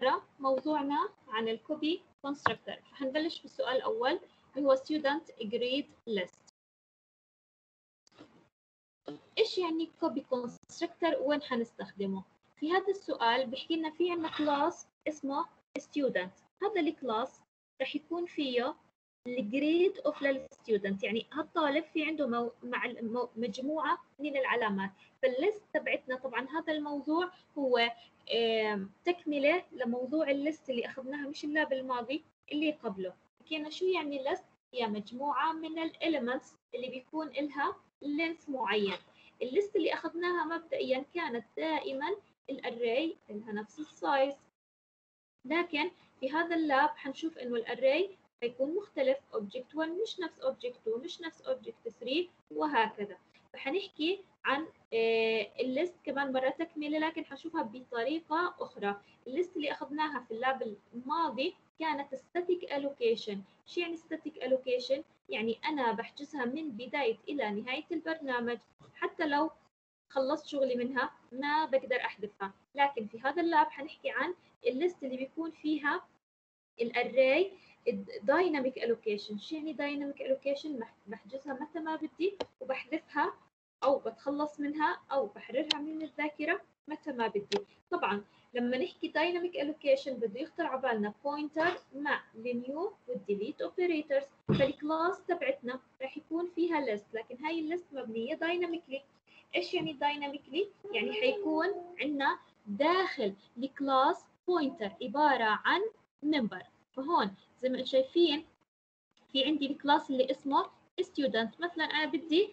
مرة موضوعنا عن ال copy constructor فهنبلش بالسؤال الأول. اللي هو student grade list. إيش يعني copy constructor وين حنستخدمه؟ في هذا السؤال بيحكي لنا في عندنا class اسمه student. هذا ال class رح يكون فيه ال grade of لل student يعني هالطالب في عنده مو مع مجموعة من العلامات. فال list تبعتنا طبعا هذا الموضوع هو تكملة لموضوع ال list اللي أخذناها مش ال lab الماضي اللي قبله. حكينا شو يعني list هي مجموعة من ال elements اللي بيكون لها length معين. ال list اللي أخذناها مبدئيا كانت دائما ال array لها نفس ال size لكن في هذا ال lab حنشوف إنه ال array حيكون مختلف object 1 مش نفس object 2 مش نفس object 3 وهكذا. فحنحكي عن ال list كمان مرة تكملة لكن حنشوفها بطريقة أخرى. ال list اللي أخذناها في ال lab الماضي كانت static allocation. شو يعني static allocation؟ يعني أنا بحجزها من بداية إلى نهاية البرنامج. حتى لو خلصت شغلي منها ما بقدر أحذفها. لكن في هذا ال lab حنحكي عن ال list اللي بيكون فيها ال array dynamic allocation شو يعني dynamic allocation بحجزها متى ما بدي وبحذفها أو بتخلص منها أو بحررها من الذاكرة متى ما بدي. طبعا لما نحكي dynamic allocation بده يخطر على بالنا pointer مع ال new وال delete operators فال class تبعتنا رح يكون فيها list لكن هاي ال list مبنية dynamically إيش يعني dynamically يعني حيكون عندنا داخل ال class pointer عبارة عن member فهون زي ما شايفين في عندي ال class اللي اسمه student. مثلا أنا بدي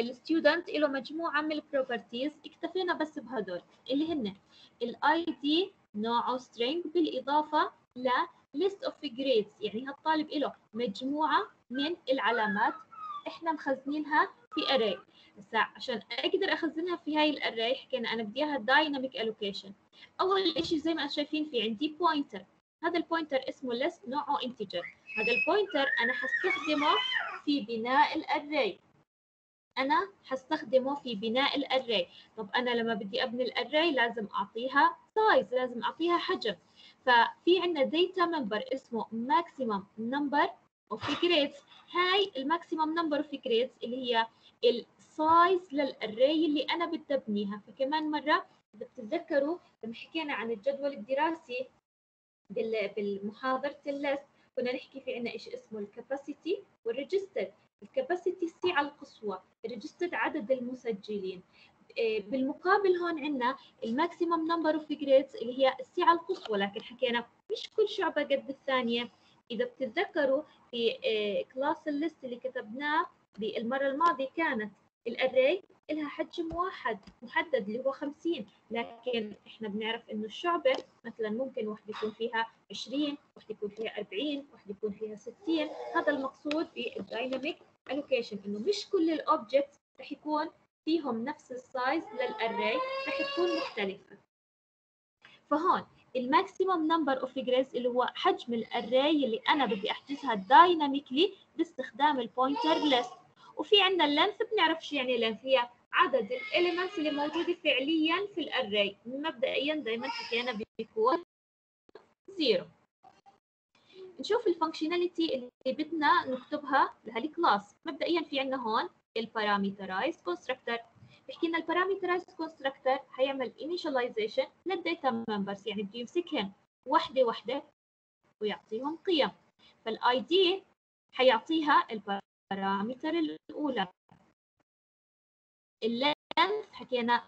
ال student له مجموعة من ال properties اكتفينا بس بهدول اللي هن ال ID نوعه string بالإضافة ل list of grades. يعني هالطالب له مجموعة من العلامات إحنا مخزنينها في array. هسا عشان أقدر أخزنها في هاي ال array حكينا أنا بدي إياها dynamic allocation أول شيء زي ما شايفين في عندي pointer هذا ال pointer اسمه list نوعه integer. هذا ال pointer أنا حستخدمه في بناء ال array أنا حستخدمه في بناء ال array طب أنا لما بدي أبني ال array لازم أعطيها size لازم أعطيها حجم. ففي عندنا data member اسمه maximum number of grades هاي ال maximum number of grades اللي هي ال size لل array اللي أنا بدي أبنيها. فكمان مرة إذا بتتذكروا لما حكينا عن الجدول الدراسي بالمحاضرة ال list كنا نحكي في عندنا شيء اسمه ال capacity وال registered. ال capacity السعه القصوى ال registered عدد المسجلين. بالمقابل هون عندنا ال maximum number of grades اللي هي السعه القصوى لكن حكينا مش كل شعبة قد الثانية. إذا بتتذكروا في class ال list اللي كتبناه بالمرة الماضية كانت ال array لها حجم واحد محدد اللي هو 50 لكن إحنا بنعرف إنه الشعبة مثلا ممكن واحدة يكون فيها 20 واحدة يكون فيها 40 واحدة يكون فيها 60 هذا المقصود بال dynamic allocation إنه مش كل ال objects رح يكون فيهم نفس ال size لل array رح تكون مختلفة. فهون ال maximum number of grades اللي هو حجم ال array اللي أنا بدي أحجزها dynamically باستخدام ال pointer list وفي عندنا ال length بنعرف شو يعني length هي عدد ال elements اللي موجودة فعليا في ال array مبدئيا دائما حكينا بيكون zero نشوف ال functionality اللي بدنا نكتبها لهال class مبدئيا في عندنا هون ال parameterized constructor بحكي لنا ال parameterized constructor حيعمل initialization لل data members يعني بده يمسكهم وحدة وحدة ويعطيهم قيم. فال ID حيعطيها ال parameter الأولى. ال length حكينا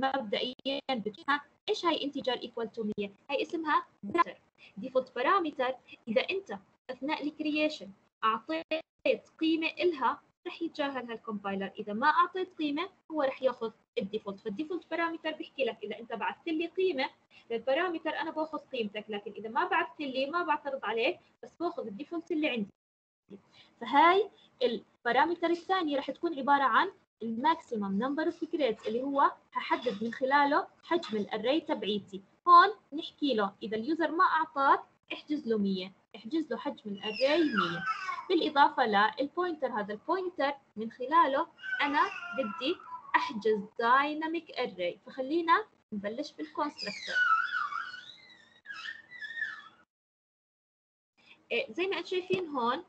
مبدئيا بدها إيش هاي integer equal to 100 هاي اسمها parameter default parameter إذا أنت أثناء ال creation أعطيت قيمة إلها رح يتجاهل هال compiler إذا ما أعطيت قيمة هو رح يأخذ ال default فال default parameter بيحكي لك إذا أنت بعثت لي قيمة لل parameter أنا بأخذ قيمتك لكن إذا ما بعثت لي ما بعترض عليك بس بأخذ ال default اللي عندي. simply فهاي ال parameter الثانية رح تكون عبارة عن ال maximum number of grades اللي هو هحدد من خلاله حجم ال array تبعيتي. هون نحكي له إذا ال user ما أعطاك احجز له 100 احجز له حجم ال array 100 بالإضافة لل pointer هذا ال pointer من خلاله أنا بدي أحجز dynamic array فخلينا نبلش بال constructor إيه، زي ما أنتم شايفين هون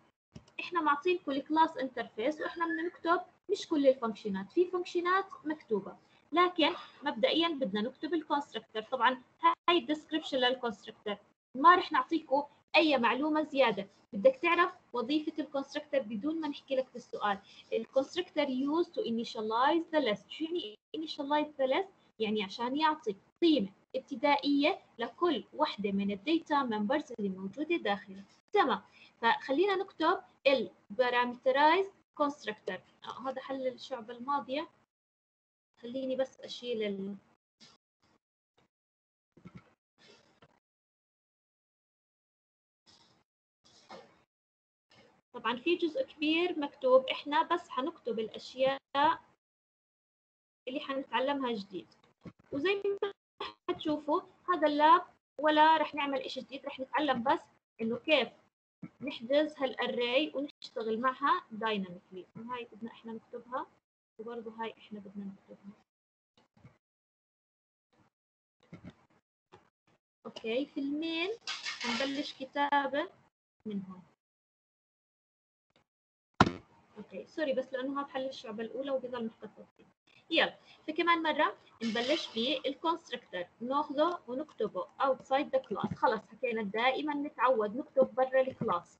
إحنا معطينكم ال class interface وإحنا بدنا نكتب مش كل الفانكشنات في فانكشنات مكتوبة. لكن مبدئيا بدنا نكتب ال constructor طبعا هاي ال description لل constructor ما رح نعطيكم أي معلومة زيادة. بدك تعرف وظيفة ال constructor بدون ما نحكي لك بالسؤال. ال constructor used to initialize the list. شو يعني initialize the list يعني عشان يعطي قيمة. ابتدائية لكل وحده من ال data members اللي موجودة داخله تمام فخلينا نكتب ال parameterized constructor آه هذا حل الشعبة الماضية. خليني بس أشيل ال... طبعا في جزء كبير مكتوب. إحنا بس حنكتب الأشياء اللي حنتعلمها جديد. وزي ما حتشوفوا هذا ال lab ولا رح نعمل إشي جديد رح نتعلم بس إنه كيف نحجز هال array ونشتغل معها dynamically هاي بدنا إحنا نكتبها وبرضه هاي إحنا بدنا نكتبها. okay في المين حنبلش كتابة من هون okay sorry بس لأنه هذا حل الشعبة الأولى وبيضل محتفظ فيه يلا. فكمان مرة نبلش بال constructor ناخذه ونكتبه outside the class. خلص حكينا دائما نتعود نكتب برا ال class.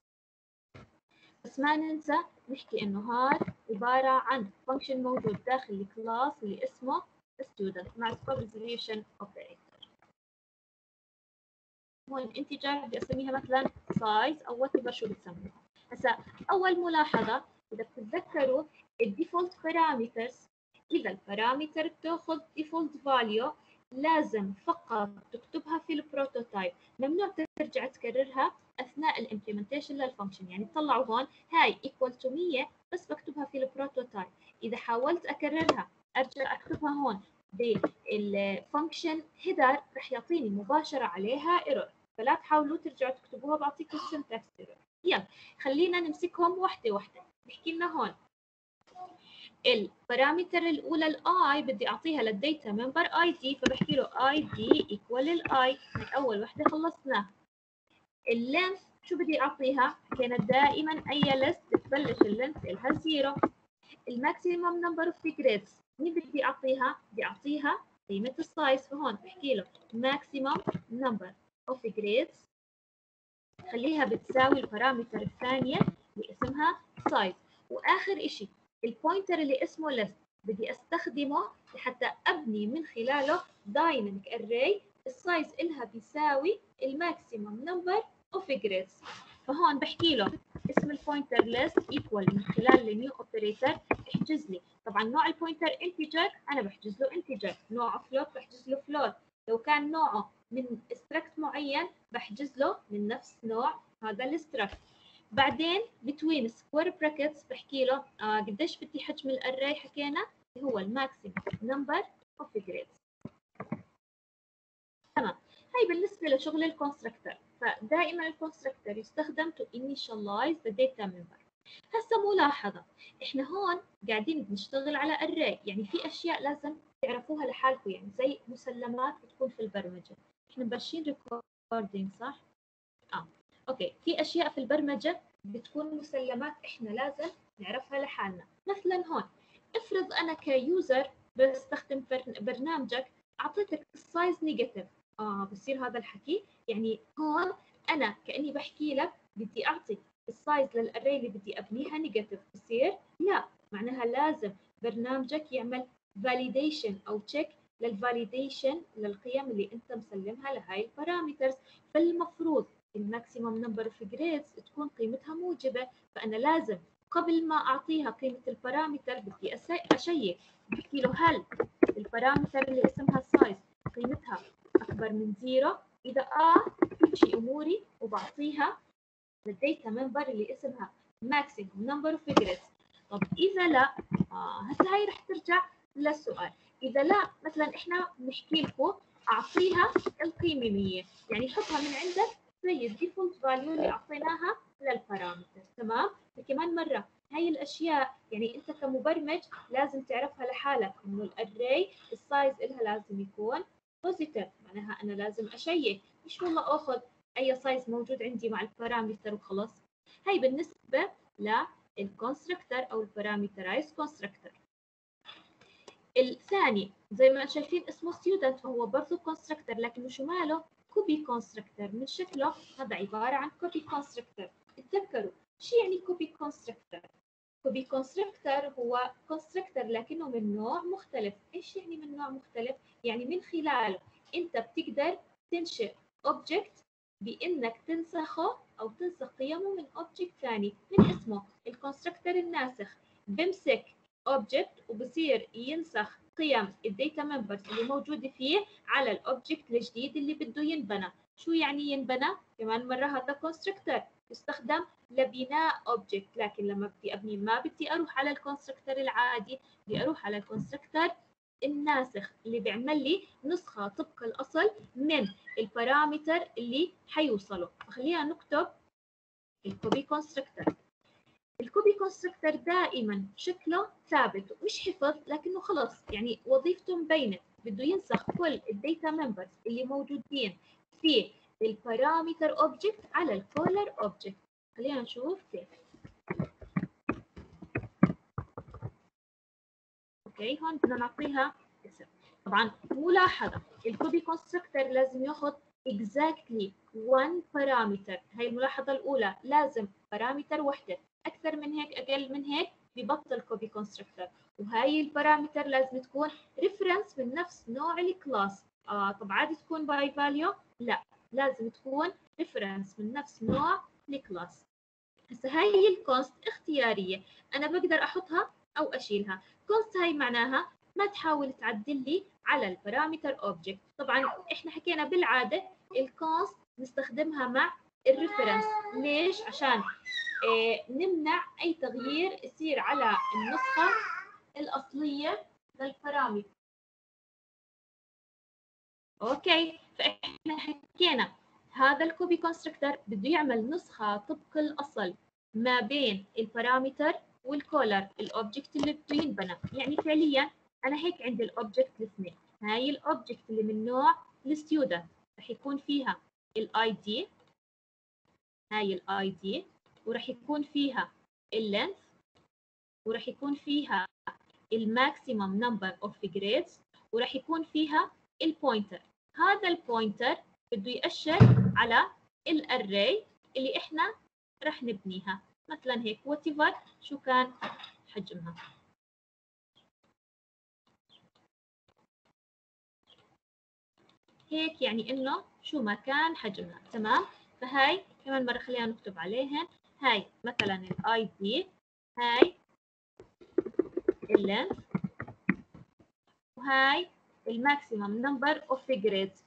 بس ما ننسى نحكي إنه هذا عبارة عن function موجود داخل ال class اللي اسمه student. مع resolution operator. هون integer بدي أسميها مثلا size أو whatever شو بتسموها. هسا أول ملاحظة إذا بتتذكروا ال default parameters إذا ال parameter بتاخذ default value لازم فقط تكتبها في ال prototype ممنوع ترجع تكررها أثناء ال implementation لل function يعني طلعوا هون هاي equal to 100 بس بكتبها في ال prototype إذا حاولت أكررها أرجع أكتبها هون. بال function header رح يعطيني مباشرة عليها error فلا تحاولوا ترجعوا تكتبوها بعطيكم syntax error يلا خلينا نمسكهم وحده وحده بحكي لنا هون. ال parameter الأولى ال i بدي أعطيها لل data member ID فبحكي له ID equal ال i أول وحدة خلصناها ال length شو بدي أعطيها؟ حكينا دائما أي list بتبلش ال length لها zero ال maximum number of grades مين بدي أعطيها؟ بدي أعطيها قيمة ال size فهون بحكي له maximum number of grades خليها بتساوي ال parameter الثانية اللي اسمها size وآخر شيء ال pointer اللي اسمه list بدي أستخدمه لحتى أبني من خلاله dynamic array ال size إلها بيساوي ال maximum number of grades فهون بحكي له اسم ال pointer list equal من خلال ال new operator احجز لي. طبعا نوع ال pointer integer أنا بحجز له integer نوعه float بحجز له float لو كان نوعه من struct معين بحجز له من نفس نوع. هذا ال struct بعدين between square brackets بحكي له آه قديش بدي حجم ال array حكينا؟ اللي هو ال maximum number of grades تمام. هاي بالنسبة لشغل ال constructor فدائما ال constructor يستخدم to initialize the data member. هسه ملاحظه إحنا هون قاعدين بنشتغل على array. يعني في أشياء لازم تعرفوها لحالكم. يعني زي مسلمات بتكون في البرمجة. إحنا مباشرين recording صح؟ آه. okay في أشياء في البرمجة بتكون مسلمات إحنا لازم نعرفها لحالنا. مثلا هون افرض أنا ك user بستخدم برنامجك أعطيتك ال size negative آه بصير هذا الحكي. يعني هون أنا كأني بحكي لك بدي أعطي ال size لل array اللي بدي أبنيها negative بصير؟ لا معناها لازم برنامجك يعمل validation أو check لل validation للقيم اللي أنت مسلمها لهاي ال parameters فالمفروض ال maximum number of grades تكون قيمتها موجبة فأنا لازم قبل ما أعطيها قيمة ال parameter بدي أشيك. بحكي له هل ال parameter اللي اسمها size قيمتها أكبر من zero إذا آه بمشي أموري وبعطيها لل data member اللي اسمها maximum number of grades طب إذا لا آه هسه هاي رح ترجع للسؤال. إذا لا مثلا إحنا بنحكي لكم أعطيها القيمة 100 يعني حطها من عندك زي ال default value اللي أعطيناها لل parameter تمام؟ فكمان مرة هاي الأشياء يعني أنت كمبرمج لازم تعرفها لحالك إنه ال array ال size لها لازم يكون positive معناها أنا لازم أشيك. مش والله آخذ أي size موجود عندي مع ال parameter وخلص هي بالنسبة لل constructor أو ال parameterized constructor الثاني زي ما شايفين اسمه student فهو برضه constructor لكنه شو ماله copy constructor من شكله هذا عبارة عن copy constructor تذكروا شو يعني copy constructor copy constructor هو constructor لكنه من نوع مختلف. إيش يعني من نوع مختلف؟ يعني من خلاله. أنت بتقدر تنشئ object بإنك تنسخه أو تنسخ قيمه من object ثاني من اسمه. ال constructor الناسخ. بمسك object وبصير ينسخ قيم ال data members اللي موجودة فيه على ال object الجديد اللي بده ينبنى. شو يعني ينبنى؟ كمان مرة هذا constructor يستخدم لبناء object لكن لما بدي أبني ما بدي أروح على ال constructor العادي بدي أروح على ال constructor الناسخ اللي بيعمل لي نسخة طبق الأصل من ال parameter اللي حيوصله. فخلينا نكتب ال copy constructor ال copy constructor دائما شكله ثابت مش حفظ لكنه خلص يعني وظيفته مبينة. بده ينسخ كل ال data members اللي موجودين في ال parameter object على ال caller object خلينا نشوف كيف. okay هون بدنا نعطيها اسم. طبعا ملاحظة ال copy constructor لازم ياخذ exactly one parameter. هاي الملاحظة الأولى لازم parameter وحده أكثر من هيك أقل من هيك ببطل copy constructor وهاي ال parameter لازم تكون reference من نفس نوع ال class. آه طب عادي تكون by value لا لازم تكون reference من نفس نوع ال class. هسه هاي ال const اختيارية. أنا بقدر أحطها أو أشيلها. const هاي معناها ما تحاول تعدل لي على ال parameter object طبعا إحنا حكينا بالعادة ال const نستخدمها مع ال reference ليش؟ عشان نمنع أي تغيير يصير على النسخة الأصلية لل parameter okay فإحنا حكينا هذا ال copy constructor بده يعمل نسخة طبق الأصل ما بين ال parameter وال caller ال object اللي بده ينبنى. يعني فعليا أنا هيك عندي ال object الاثنين. هاي ال object اللي من نوع ال student رح يكون فيها ال ID هاي ال ID ورح يكون فيها ال length ورح يكون فيها ال maximum number of grades ورح يكون فيها ال pointer هذا ال pointer بده يأشر على ال array اللي إحنا رح نبنيها. مثلا هيك whatever شو كان حجمها. هيك يعني إنه شو ما كان حجمها. تمام؟ فهاي كمان مرة خلينا نكتب عليهن. هاي مثلا ال ID هاي ال length وهاي ال maximum number of grades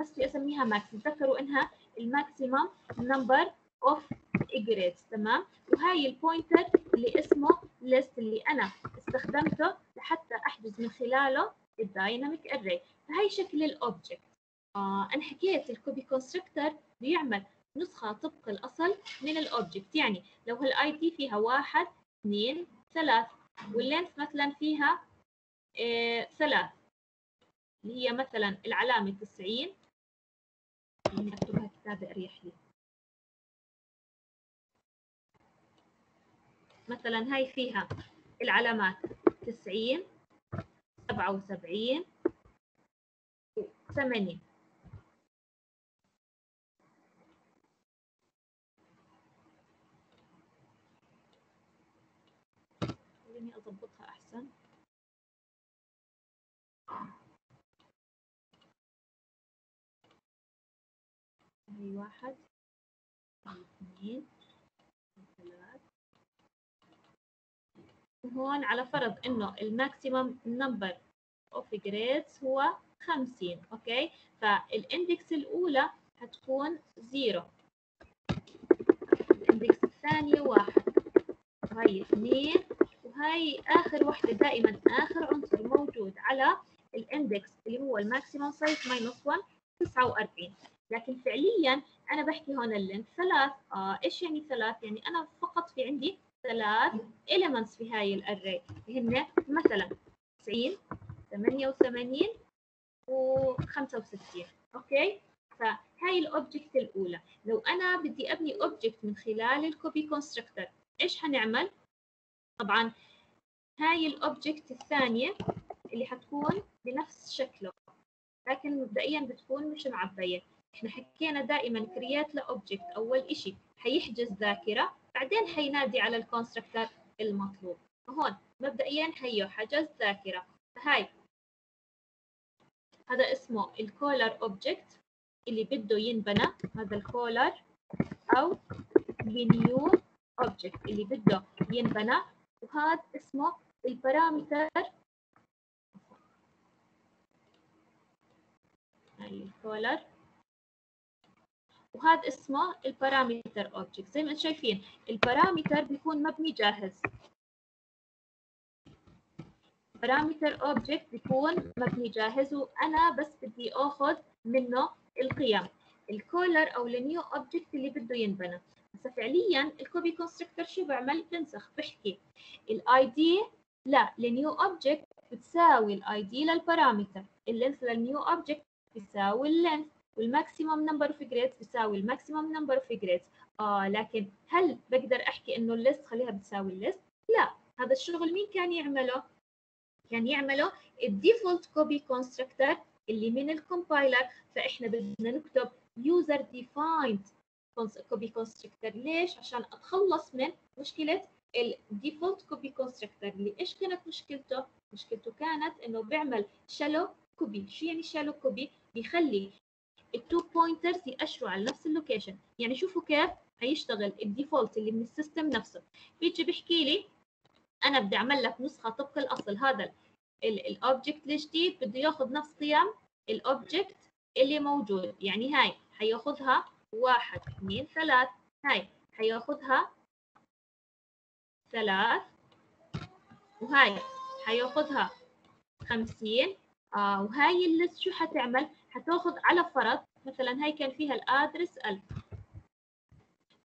بس بدي أسميها max تذكروا إنها ال maximum number of grades تمام؟ وهاي ال pointer اللي اسمه list اللي أنا استخدمته لحتى أحجز من خلاله ال dynamic array فهي شكل ال object آه أنا حكيت ال copy constructor بيعمل نسخة طبق الأصل من ال object يعني لو هال ID فيها واحد اثنين ثلاث وال length مثلا فيها آه ثلاث اللي هي مثلا العلامة 90 خليني أكتبها كتابة أريح لي. مثلا هاي فيها العلامات 90 77 80 هاي واحد هاي اثنين ثلاث. وهون على فرض إنه ال maximum number of grades هو 50 okay؟ فال index الأولى هتكون zero ال index الثانية واحد. وهي اثنين وهي آخر وحدة دائما آخر عنصر موجود على ال index اللي هو ال maximum size minus 1 49 لكن فعليا أنا بحكي هون ال length ثلاث آه إيش يعني ثلاث؟ يعني أنا فقط في عندي ثلاث elements في هاي ال array هن مثلا 90 88 و 65 okay؟ هاي ال object الأولى. لو أنا بدي أبني object من خلال ال copy constructor إيش حنعمل؟ طبعا هاي ال object الثانية اللي حتكون بنفس شكله لكن مبدئيا بتكون مش معبية. إحنا حكينا دائما create ل object أول إشي حيحجز ذاكرة بعدين حينادي على ال constructor المطلوب. هون مبدئيا هيو حجز ذاكرة. فهاي هذا اسمه ال caller object اللي بده ينبنى هذا ال caller أو ال new object اللي بده ينبنى. وهذا اسمه ال parameter ال caller وهذا اسمه ال parameter object زي ما أنتم شايفين ال parameter بيكون مبني جاهز. parameter object بيكون مبني جاهز وأنا بس بدي آخذ منه القيم. ال caller أو ال new object اللي بده ينبنى. هسه فعليا ال copy constructor شو بعمل؟ بنسخ بحكي. ال ID لل new object بتساوي ال ID لل parameter ال length لل new object بيساوي ال length وال maximum number of grades بيساوي ال maximum number of grades آه لكن هل بقدر أحكي إنه ال list خليها بتساوي ال list؟ لا. هذا الشغل مين كان يعمله؟ كان يعمله ال default copy constructor اللي من ال compiler فإحنا بدنا نكتب user defined copy constructor ليش؟ عشان أتخلص من مشكلة ال default copy constructor اللي إيش كانت مشكلته؟ مشكلته كانت إنه بيعمل shallow copy شو يعني shallow copy بيخلي ال two pointers يأشروا على نفس ال location. يعني شوفوا كيف هيشتغل ال default اللي من ال system نفسه. بيجي بيحكي لي أنا بدي أعمل لك نسخة طبق الأصل. هذا ال object الجديد بده ياخذ نفس قيم ال object اللي موجود. يعني هاي حياخذها واحد اثنين ثلاث. هاي حياخذها ثلاث. وهاي حياخذها خمسين. آه وهاي ال list شو حتعمل؟ حتاخذ على فرض مثلا هاي كان فيها ال address 1000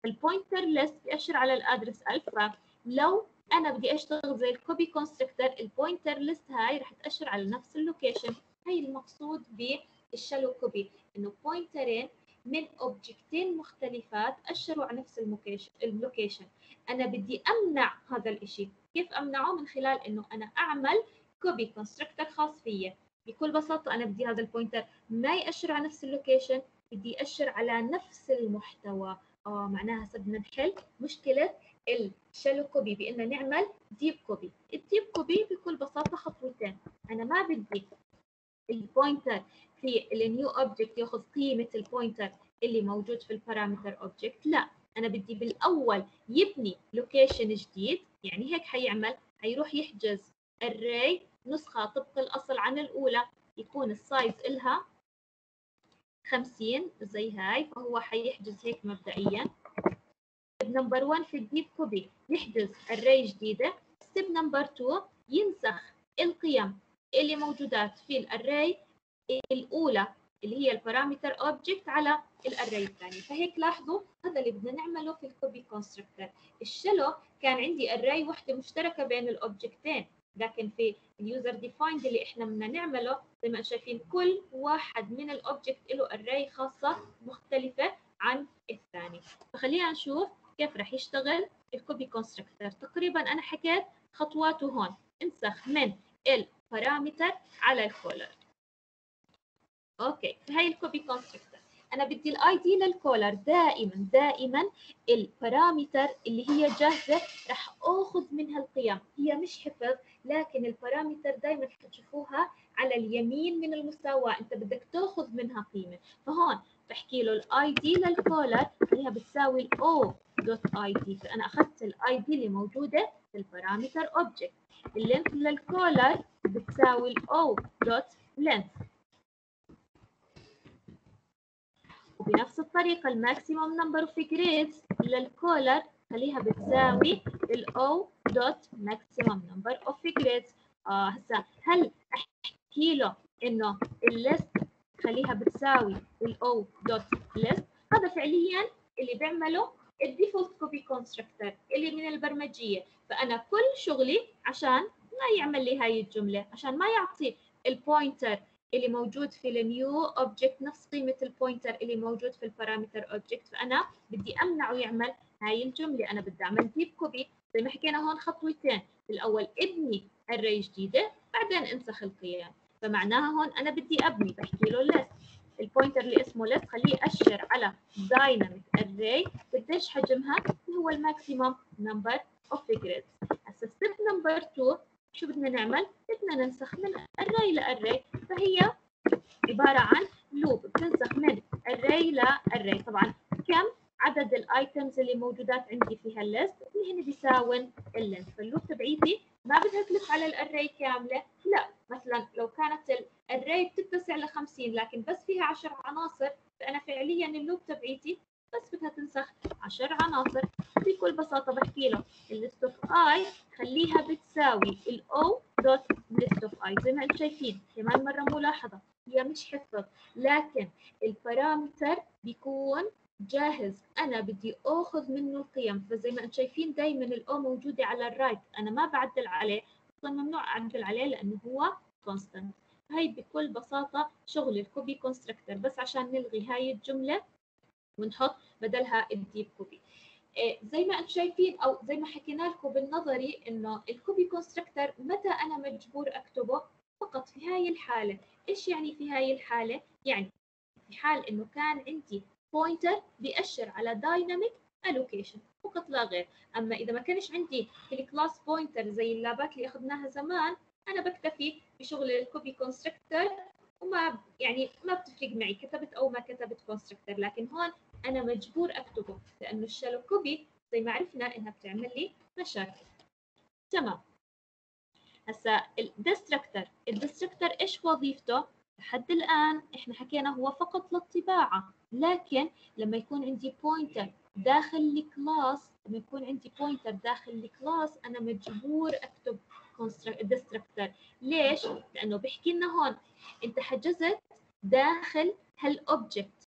ال pointer list بيأشر على ال address 1000 فلو أنا بدي أشتغل زي ال copy constructor ال pointer list هاي رح تأشر على نفس ال location هاي المقصود بال shallow copy إنه pointer ين من object ين مختلفات أشروا على نفس ال location أنا بدي أمنع هذا الإشي. كيف أمنعه؟ من خلال إنه أنا أعمل copy constructor خاص فيا. بكل بساطة أنا بدي هذا ال pointer ما يأشر على نفس ال location بدي يأشر على نفس المحتوى. آه معناها بدنا نحل مشكلة ال shallow copy بأن نعمل deep copy ال deep copy بكل بساطة خطوتين. أنا ما بدي ال pointer في ال new object ياخذ قيمة ال pointer اللي موجود في ال parameter object لا أنا بدي بالأول يبني location جديد يعني هيك حيعمل حيروح يحجز array نسخة طبق الأصل عن الأولى يكون ال size إلها 50 زي هاي فهو حيحجز هيك مبدئيا. step number 1 في ال deep copy يحجز array جديدة. step number 2 ينسخ القيم اللي موجودات في ال array الأولى اللي هي ال parameter object على ال array الثاني. فهيك لاحظوا هذا اللي بدنا نعمله في ال copy constructor ال shallow كان عندي array وحدة مشتركة بين ال object ين لكن في ال user defined اللي إحنا بدنا نعمله زي ما شايفين كل واحد من ال object له array خاصة مختلفة عن الثاني. فخلينا نشوف كيف راح يشتغل ال copy constructor تقريبا أنا حكيت خطواته هون. انسخ من ال parameter على ال caller okay فهي ال copy constructor أنا بدي ال ID لل caller دائما دائما ال parameter اللي هي جاهزة راح آخذ منها القيم. هي مش حفظ لكن ال parameter دائما حتشوفوها على اليمين من المساواه أنت بدك تأخذ منها قيمة. فهون بحكي له ال ID لل caller هي بتساوي ال O dot ID فأنا أخذت ال ID اللي موجودة في ال parameter object ال length لل caller بتساوي ال O dot length وبنفس الطريقة ال maximum number of grades لل caller خليها بتساوي ال O dot maximum number of grades آه هسا هل أحكي له إنه ال list خليها بتساوي ال O dot list هذا فعليا اللي بيعمله ال default copy constructor اللي من البرمجية. فأنا كل شغلي عشان ما يعمل لي هاي الجملة عشان ما يعطي ال pointer اللي موجود في ال new object نفس قيمة ال pointer اللي موجود في ال parameter object فأنا بدي أمنعه يعمل هاي الجملة. أنا بدي أعمل deep copy زي ما حكينا هون خطوتين. الأول ابني array جديدة بعدين انسخ القيم. فمعناها هون أنا بدي أبني بحكي له list ال pointer اللي اسمه list خليه يأشر على dynamic array قديش حجمها؟ هو ال maximum number of grades هسه step number 2 شو بدنا نعمل؟ بدنا ننسخ من array ل array فهي عبارة عن loop بتنسخ من array ل array طبعا كم؟ عدد ال items اللي موجودات عندي في هال list اللي هن بيساون ال length فال loop تبعيتي ما بدها تلف على ال array كاملة. لا مثلا لو كانت ال array بتتسع ل 50 لكن بس فيها 10 عناصر فأنا فعليا ال loop تبعيتي بس بدها تنسخ 10 عناصر. بكل بساطة بحكي له ال list of i خليها بتساوي ال O dot list of i زي ما أنتم شايفين كمان مرة ملاحظة. هي مش حفظ لكن ال parameter بيكون جاهز. أنا بدي أخذ منه القيم. فزي ما أنتم شايفين دائما ال O موجودة على ال right أنا ما بعدل عليه. أصلا ممنوع أعدل عليه لأنه هو constant هاي بكل بساطة شغل ال copy constructor بس عشان نلغي هاي الجملة ونحط بدلها ال deep copy زي ما أنتم شايفين أو زي ما حكينا لكم بالنظري إنه ال copy constructor متى أنا مجبور أكتبه؟ فقط في هاي الحالة. إيش يعني في هاي الحالة؟ يعني في حال إنه كان عندي pointer بيأشر على dynamic allocation فقط لا غير. أما إذا ما كانش عندي في ال class pointer زي ال labات اللي أخذناها زمان أنا بكتفي بشغل ال copy constructor وما يعني ما بتفرق معي كتبت أو ما كتبت constructor لكن هون أنا مجبور أكتبه لأنه ال shallow copy زي ما عرفنا إنها بتعمل لي مشاكل. تمام. هسا ال destructor ال destructor إيش وظيفته؟ لحد الآن إحنا حكينا هو فقط للطباعة لكن لما يكون عندي pointer داخل ال class لما يكون عندي pointer داخل ال class أنا مجبور أكتب destructor ليش؟ لأنه بيحكي لنا هون أنت حجزت داخل هال object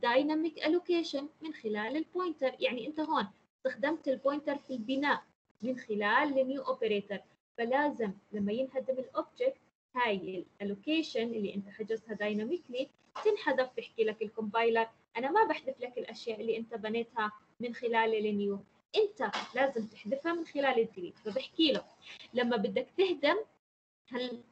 dynamic allocation من خلال ال pointer يعني أنت هون استخدمت ال pointer في البناء من خلال ال new operator فلازم لما ينهدم ال object هاي ال allocation اللي أنت حجزتها dynamically تنحذف بحكي لك ال compiler أنا ما بحذف لك الأشياء اللي أنت بنيتها من خلال ال new أنت لازم تحذفها من خلال ال delete فبحكي له لما بدك تهدم هال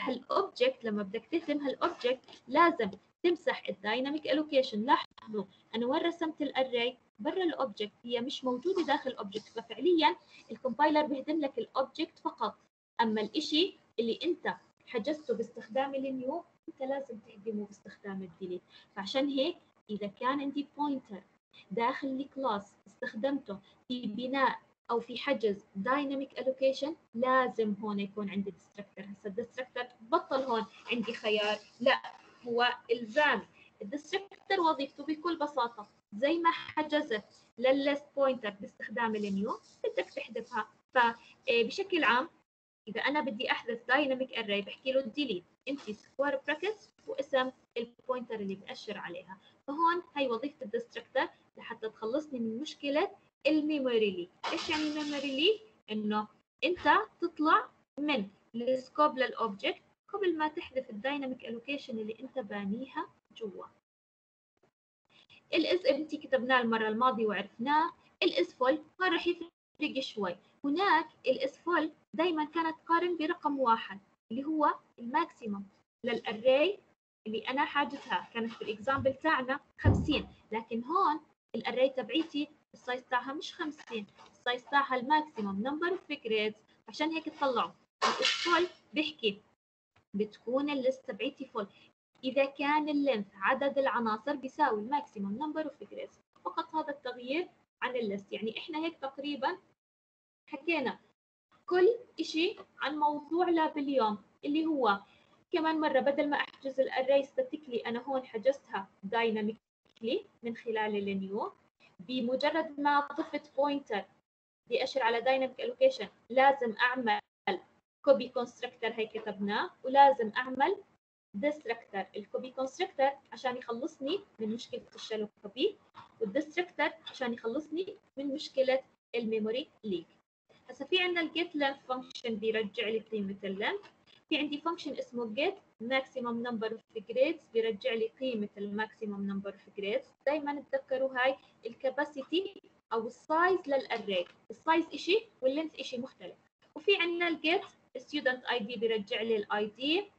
هال object لما بدك تهدم هال object لازم تمسح ال dynamic allocation لاحظوا أنا وين رسمت ال array برا ال object هي مش موجودة داخل ال object ففعليا ال compiler بيهدم لك ال object فقط. أما الاشي اللي أنت حجزته باستخدام ال new أنت لازم تهدمه باستخدام ال delete فعشان هيك إذا كان عندي pointer داخل ال class استخدمته في بناء أو في حجز dynamic allocation لازم هون يكون عندي destructor هسه ال destructor بطل هون عندي خيار. لا هو الزامي ال destructor وظيفته بكل بساطة زي ما حجزت للل list pointer باستخدام ال new بدك تحذفها. فبشكل عام إذا أنا بدي أحذف dynamic array بحكي له delete empty square brackets واسم ال pointer اللي بأشر عليها. فهون هي وظيفة ال destructor لحتى تخلصني من مشكلة ال memory leak إيش يعني memory leak إنه أنت تطلع من ال scope لل object قبل ما تحذف ال dynamic allocation اللي انت بانيها جوا. ال is empty كتبناه المرة الماضية وعرفناه ال is full هون راح يفرق شوي. هناك ال is full دائما كانت تقارن برقم واحد اللي هو ال maximum. لل array اللي أنا حاجزها كانت في ال example تاعنا 50 لكن هون الاري تبعيتي ال size تاعها مش 50 ال size تاعها ال maximum. number of grades عشان هيك تطلعوا. ال full بيحكي بتكون ال list تبعيتي full إذا كان ال length عدد العناصر بيساوي ال maximum number of grades فقط هذا التغيير عن ال list يعني إحنا هيك تقريبا حكينا كل شيء عن موضوع لابليوم اللي هو كمان مرة بدل ما أحجز ال array statically أنا هون حجزتها dynamically من خلال ال new بمجرد ما ضفت pointer بأشر على dynamic allocation لازم أعمل copy constructor هي كتبناه ولازم أعمل destructor ال copy constructor عشان يخلصني من مشكلة ال shallow copy وال destructor عشان يخلصني من مشكلة ال memory leak. هسا في عندنا ال get length function بيرجع لي قيمة ال length في عندي function اسمه get maximum number of grades بيرجع لي قيمة ال maximum number of grades. دايما تذكروا هاي الكاباسيتي أو السايز للأري السايز إشي واللينث إشي مختلف. وفي عندنا ال get student ID بيرجع لي ال ID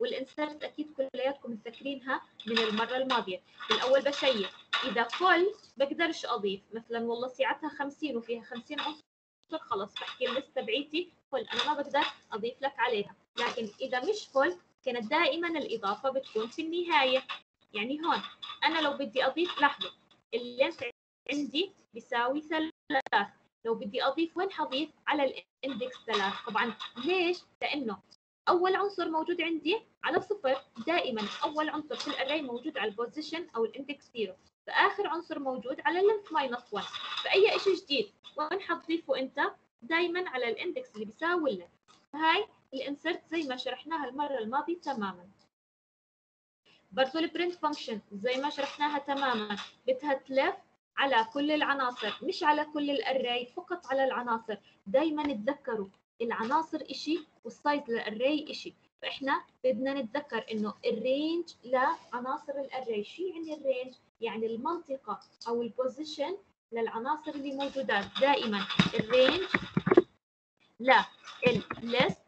وال insert أكيد كلياتكم متذكرينها من المرة الماضية. بالاول بشيك إذا full بقدرش أضيف مثلا والله سعتها 50 وفيها 50 عنصر خلص بحكي ال list تبعيتي full أنا ما بقدر أضيف لك عليها. لكن إذا مش full كانت دائما الإضافة بتكون في النهاية. يعني هون أنا لو بدي أضيف لحظة ال length عندي بيساوي ثلاث لو بدي أضيف وين حضيف؟ على ال index ثلاث. طبعا ليش؟ لأنه أول عنصر موجود عندي على صفر دائما أول عنصر في ال array موجود على ال position أو ال index zero فآخر عنصر موجود على ال length minus 1 فأي شيء جديد وين حتضيفه أنت؟ دائما على ال index اللي بيساوي ال length فهاي ال insert زي ما شرحناها المرة الماضية تماما. برضو ال print function زي ما شرحناها تماما. بدها تلف على كل العناصر مش على كل ال array فقط على العناصر. دائما تذكروا العناصر إشي وال size لل array إشي. فإحنا بدنا نتذكر إنه ال range لعناصر ال array شو يعني ال range؟ يعني المنطقة أو ال position للعناصر اللي موجودات دائما ال range لل list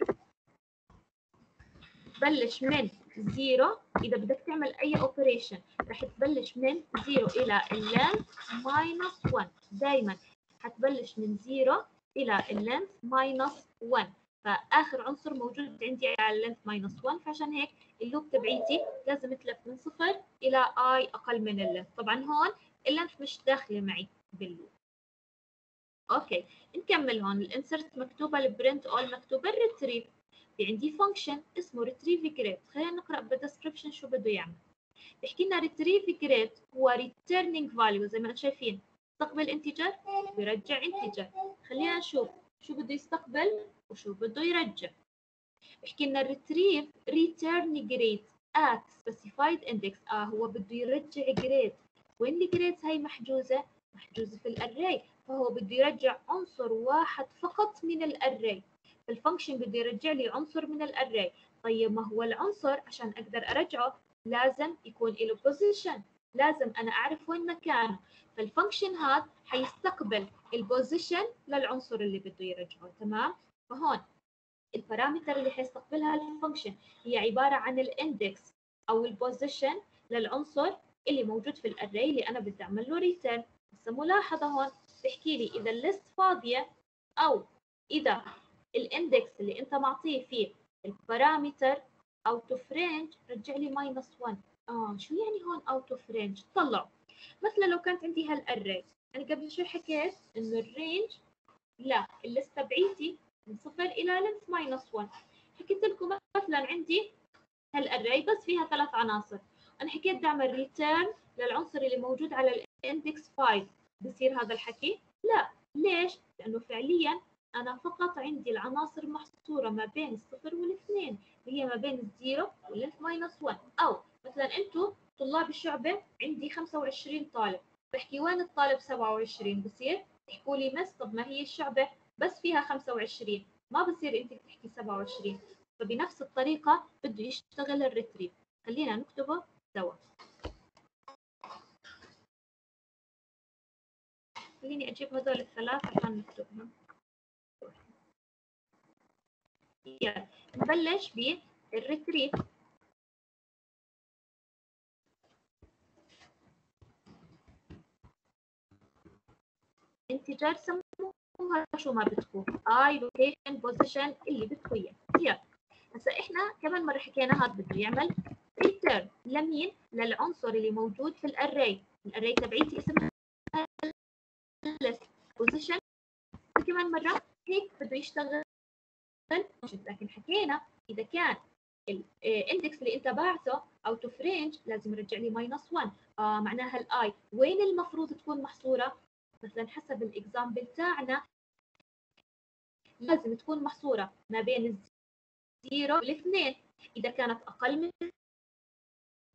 بلش من zero. إذا بدك تعمل أي operation رح تبلش من zero إلى ال length minus 1 دائما حتبلش من zero إلى ال length minus 1 فآخر عنصر موجود عندي على ال length minus 1 فعشان هيك ال loop تبعيتي لازم تلف من صفر إلى I أقل من ال length طبعا هون ال length مش داخلة معي بال loop. okay نكمل هون. ال insert مكتوبة ال print all مكتوبه ال retrieve في عندي function اسمه retrieve grade خلينا نقرأ بال description شو بده يعمل. بيحكي لنا retrieve grade هو returning value زي ما أنتم شايفين. يستقبل integer ويرجع integer خلينا نشوف شو بده يستقبل وشو بده يرجع. بحكي لنا retrieve return grade at specified index. آه هو بده يرجع grade وين ال grades هاي محجوزة؟ محجوزة في ال array فهو بده يرجع عنصر واحد فقط من ال array ال function بده يرجع لي عنصر من ال array طيب ما هو العنصر؟ عشان أقدر أرجعه لازم يكون له position لازم أنا أعرف وين مكانه. فال function هذا حيستقبل ال position للعنصر اللي بده يرجعه. تمام؟ فهون ال parameter اللي حيستقبلها ال function هي عبارة عن ال index أو ال position للعنصر اللي موجود في ال array اللي أنا بدي أعمل له return بس ملاحظة هون بحكي لي إذا ال list فاضية أو إذا ال index اللي أنت معطيه فيه ال parameter out of range رجع لي minus 1 آه شو يعني هون out of range طلعوا مثلا لو كانت عندي هال array أنا قبل شوي حكيت إنه ال range لا ال list تبعيتي من صفر إلى length minus 1 حكيت لكم مثلا عندي هال array بس فيها ثلاث عناصر. أنا حكيت بدي اعمل return للعنصر اللي موجود على ال index 5 بصير هذا الحكي؟ لا. ليش؟ لأنه فعليا أنا فقط عندي العناصر محصوره ما بين الصفر والاثنين اللي هي ما بين ال zero وال length minus 1 أو مثلا أنتم طلاب الشعبة عندي 25 طالب بحكي وين الطالب 27 بصير تحكوا لي miss طب ما هي الشعبة بس فيها 25 ما بصير أنت تحكي 27 فبنفس الطريقة بده يشتغل ال retrieve خلينا نكتبه سوا. خليني أجيب هذول الثلاث عشان نكتبهم. نبلش بال retrieve integer سموها شو ما بدكم اي location position اللي بدكم اياه يلا هسا إحنا كمان مرة حكينا هذا بده يعمل return لمين؟ للعنصر اللي موجود في ال array ال array تبعيتي اسمها position كمان مرة هيك بده يشتغل لكن حكينا إذا كان ال index اللي أنت باعته out of range لازم يرجع لي minus 1 آه معناها ال i وين المفروض تكون محصورة؟ مثلا حسب ال example تاعنا لازم تكون محصورة ما بين ال zero والاثنين إذا كانت أقل من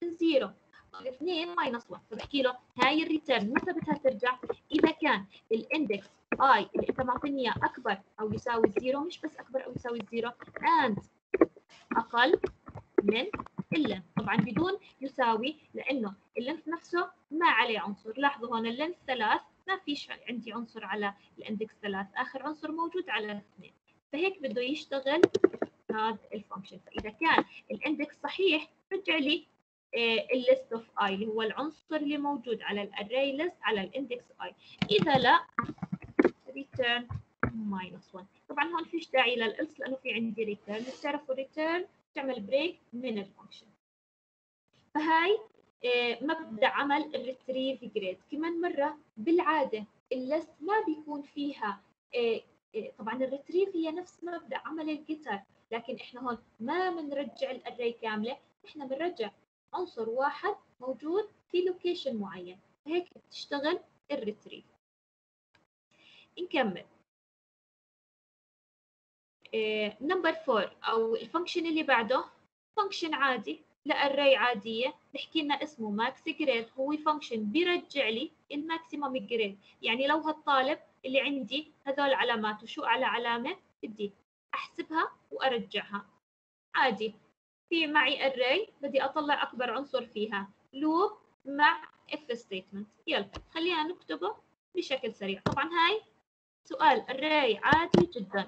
zero الاثنين minus 1 فبحكي له هاي ال return متى بدها ترجع؟ إذا كان ال index i اللي أنت معطيني إياه أكبر أو يساوي zero مش بس أكبر أو يساوي zero and أقل من ال length طبعا بدون يساوي لأنه ال length نفسه ما عليه عنصر. لاحظوا هون ال length ثلاث ما فيش عندي عنصر على ال index ثلاث آخر عنصر موجود على اثنين. فهيك بده يشتغل هذا ال function فإذا كان ال index صحيح رجع لي ال list of i اللي هو العنصر اللي موجود على ال array list على ال index i إذا لا return minus 1 طبعا هون فيش داعي لل else لأنه في عندي return بتعرفوا return تعمل break من ال function فهاي آه، مبدأ عمل ال retrieve grade كمان مرة بالعادة ال list ما بيكون فيها آه، آه، طبعا ال retrieve هي نفس مبدأ عمل ال getter لكن إحنا هون ما بنرجع ال array كاملة إحنا بنرجع عنصر واحد موجود في location معين. هيك بتشتغل ال retrieve. نكمل. number uh, 4 أو ال function اللي بعده. function عادي ل array عادية. بحكي لنا اسمه max grade هو function بيرجع لي ال maximum grade يعني لو هالطالب اللي عندي هذول علامات وشو على علامة؟ بدي أحسبها وأرجعها. عادي. في معي array بدي أطلع أكبر عنصر فيها. loop مع if statement. يلا خلينا نكتبه بشكل سريع. طبعا هاي سؤال array عادي جدا.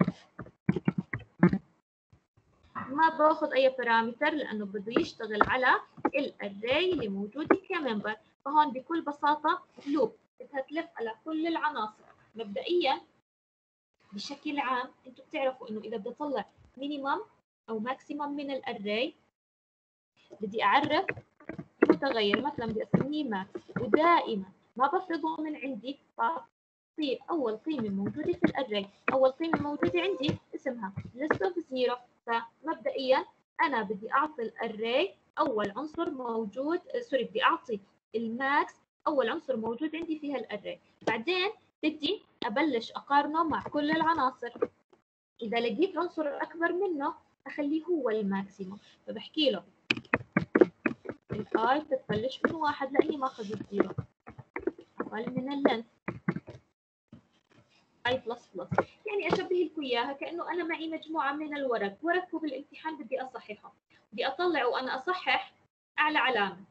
ما باخذ أي parameter لأنه بده يشتغل على ال array اللي موجوده ك member فهون بكل بساطة loop بدها تلف على كل العناصر. مبدئيا بشكل عام أنتم بتعرفوا إنه إذا بدي أطلع minimum أو maximum من ال array بدي أعرف متغير مثلا بدي أسميه max ودائما ما بفرضه من عندي بعطيه أول قيمة موجودة في ال array أول قيمة موجودة عندي اسمها list of zero. فمبدئيا أنا بدي أعطي ال array أول عنصر موجود sorry بدي أعطي ال max أول عنصر موجود عندي فيها ال array بعدين بدي أبلش أقارنه مع كل العناصر. إذا لقيت عنصر أكبر منه أخليه هو ال maximum. فبحكي له. ال i بتبلش من واحد لأني ماخذ ال zero. أقل من ال length. i plus plus يعني أشبه لكم إياها كأنه أنا معي مجموعة من الورق. ورق بالامتحان بدي أصححه. بدي اطلع وأنا أصحح أعلى علامة.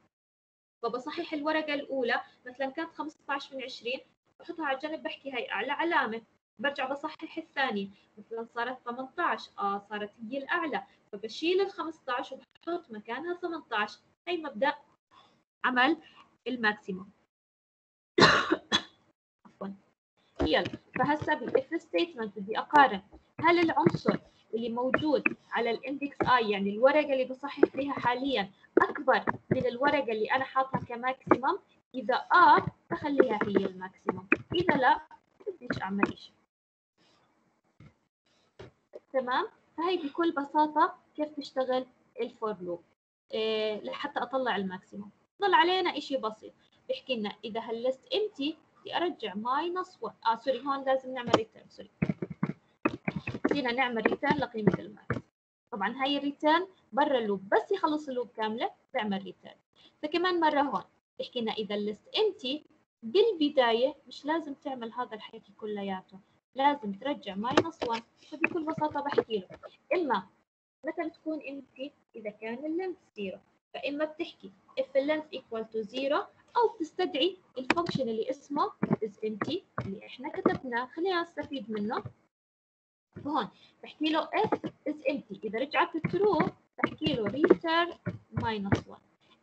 فبصحح الورقة الأولى مثلا كانت 15 من 20 بحطها على جنب بحكي هي أعلى علامة. برجع بصحح الثانية مثلا صارت 18 آه صارت هي الأعلى. فبشيل ال 15 وبحط مكانها 18 هي مبدأ عمل ال maximum. عفوا. يلا. فهسه بال if statement بدي أقارن. هل العنصر اللي موجود على ال index i يعني الورقة اللي بصحح فيها حاليا أكبر من الورقة اللي أنا حاطها ك maximum إذا آه بخليها هي ال maximum إذا لا بديش أعمل شيء. تمام؟ فهي بكل بساطة كيف تشتغل ال for loop. إيه لحتى أطلع ال maximum. ضل علينا شيء بسيط. بيحكي لنا إذا هال list empty بدي أرجع minus 1 آه sorry هون لازم نعمل return sorry. بدينا نعمل return لقيمة ال max. طبعا هاي ال return برا ال loop بس يخلص ال loop كاملة بعمل return فكمان مرة هون بيحكي لنا إذا ال list empty بالبداية مش لازم تعمل هذا الحكي كلياته. لازم ترجع minus 1 فبكل بساطة بحكي له إمتى بتكون empty إذا كان ال length zero فإما بتحكي if length equal to zero أو بتستدعي ال function اللي اسمه is empty اللي إحنا كتبناه. خلينا نستفيد منه. فهون بحكي له if is empty. إذا رجعت true بحكي له return minus 1